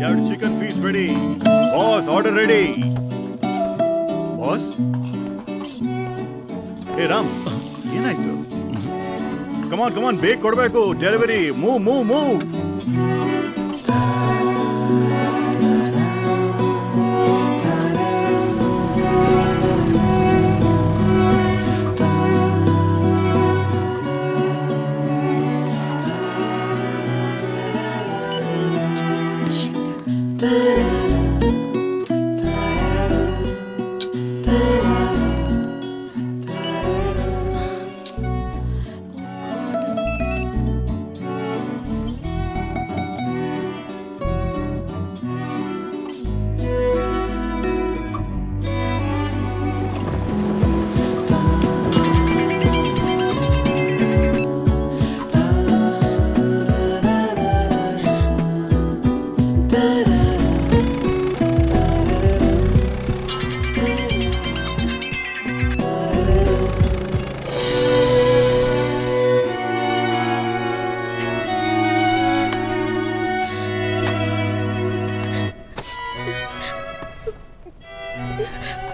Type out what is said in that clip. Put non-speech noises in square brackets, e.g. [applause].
ಎರಡು chicken piece ready boss order ready boss ಏ Ram come on come on ಬೇಗ ಕೊಡಬೇಕು. Delivery move move move Yeah. [laughs]